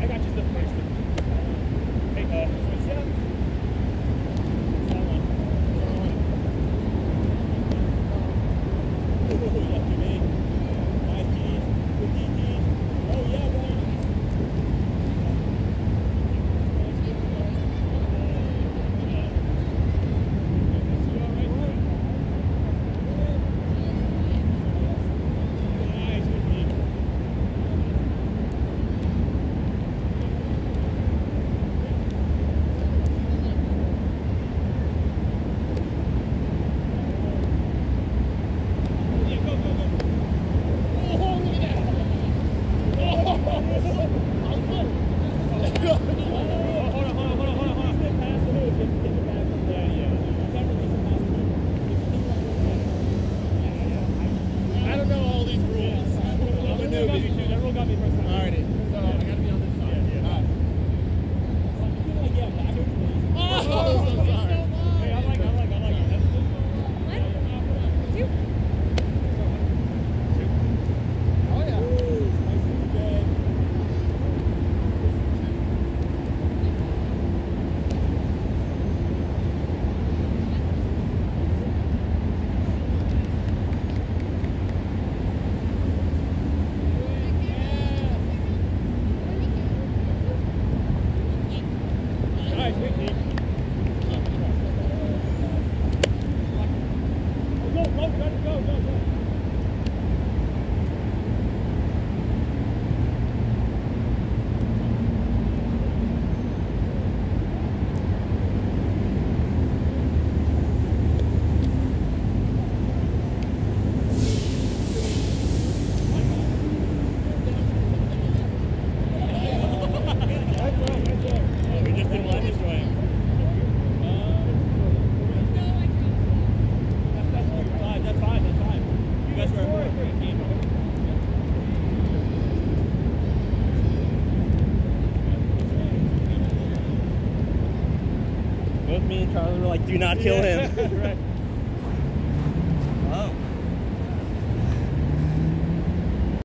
I got you. go, go, go. me and Charlie were like, do not kill him. right.